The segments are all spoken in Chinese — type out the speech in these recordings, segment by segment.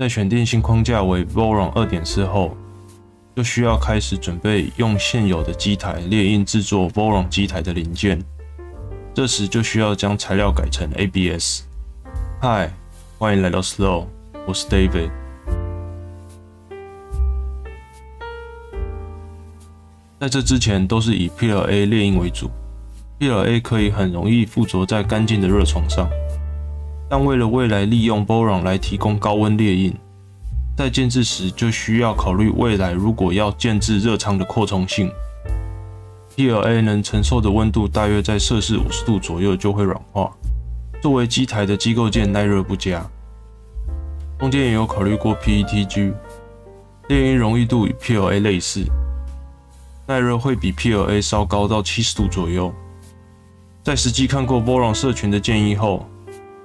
在选定新框架为 Voron 二点四后，就需要开始准备用现有的机台列印制作 Voron 机台的零件。这时就需要将材料改成 ABS。嗨，欢迎来到 Slow，我是 David。在这之前都是以 PLA 列印为主，PLA 可以很容易附着在干净的热床上。但为了未来利用 Boron 来提供高温裂印，在建制时就需要考虑未来如果要建制热舱的扩充性，PLA 能承受的温度大约在摄氏五十度左右就会软化。作为机台的机构件耐热不佳，中间也有考虑过 PETG，列印容易度与 PLA 类似，耐热会比 PLA 稍高到七十度左右。在实际看过 Boron 社群的建议后，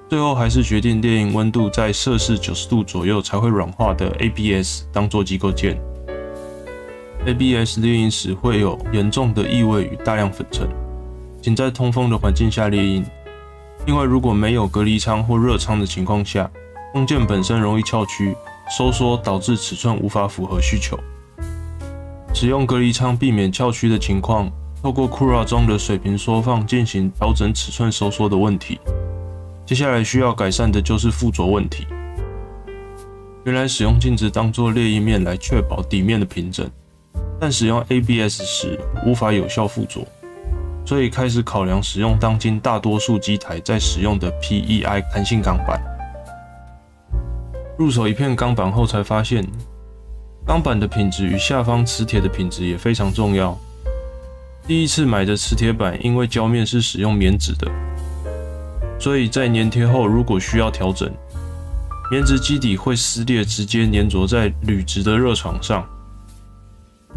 最后还是决定列印温度在摄氏九十度左右才会软化的 ABS 当做机构件。ABS 列印时会有严重的异味与大量粉尘，请在通风的环境下列印。另外，如果没有隔离舱或热舱的情况下，封件本身容易翘曲收缩，导致尺寸无法符合需求。使用隔离舱避免翘曲的情况，透过 Cura 中的水平缩放进行调整尺寸收缩的问题。接下来需要改善的就是附着问题。原来使用镜子当做裂印面来确保底面的平整，但使用 ABS 时无法有效附着，所以开始考量使用当今大多数机台在使用的 PEI 弹性钢板。入手一片钢板后，才发现钢板的品质与下方磁铁的品质也非常重要。第一次买的磁铁板，因为胶面是使用棉纸的。所以在粘贴后，如果需要调整，棉质基底会撕裂，直接粘着在铝质的热床上，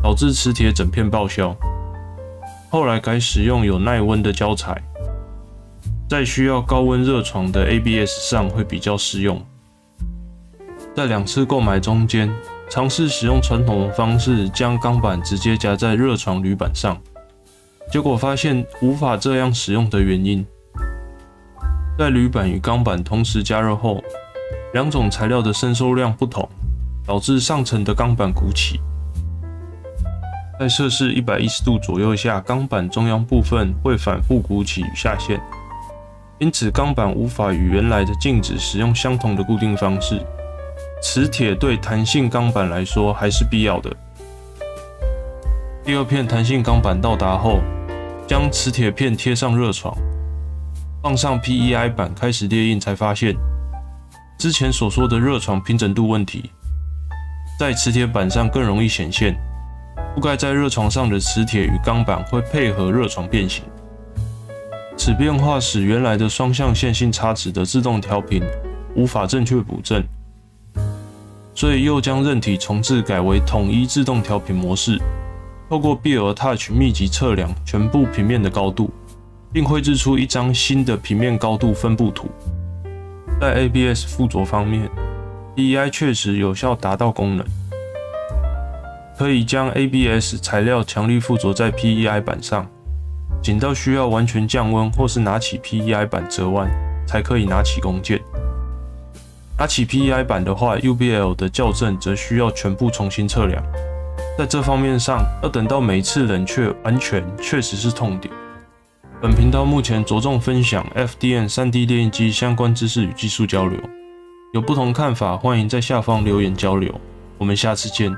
导致磁铁整片报销。后来改使用有耐温的胶材，在需要高温热床的 ABS 上会比较适用。在两次购买中间，尝试使用传统的方式，将钢板直接夹在热床铝板上，结果发现无法这样使用的原因。在铝板与钢板同时加热后，两种材料的伸缩量不同，导致上层的钢板鼓起。在摄氏一百一十度左右下，钢板中央部分会反复鼓起与下陷，因此钢板无法与原来的镜子使用相同的固定方式。磁铁对弹性钢板来说还是必要的。第二片弹性钢板到达后，将磁铁片贴上热床。放上 PEI 板开始列印，才发现之前所说的热床平整度问题，在磁铁板上更容易显现。覆盖在热床上的磁铁与钢板会配合热床变形，此变化使原来的双向线性差值的自动调频无法正确补正，所以又将韧体重置改为统一自动调频模式，透过 BIL Touch 密集测量全部平面的高度。并绘制出一张新的平面高度分布图。在 ABS 附着方面，PEI 确实有效达到功能，可以将 ABS 材料强力附着在 PEI 板上，仅到需要完全降温或是拿起 PEI 板折弯，才可以拿起弓箭。拿起 PEI 板的话，UBL 的校正则需要全部重新测量，在这方面上，要等到每次冷却完全，确实是痛点。本频道目前着重分享 FDN 3D 列印机相关知识与技术交流，有不同看法，欢迎在下方留言交流。我们下次见。